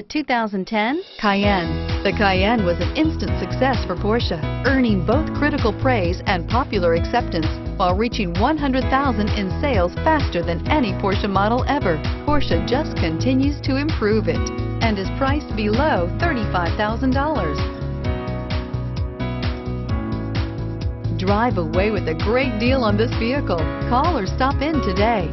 The 2010 Cayenne. The Cayenne was an instant success for Porsche, earning both critical praise and popular acceptance while reaching 100,000 in sales faster than any Porsche model ever. Porsche just continues to improve it and is priced below $35,000. Drive away with a great deal on this vehicle. Call or stop in today.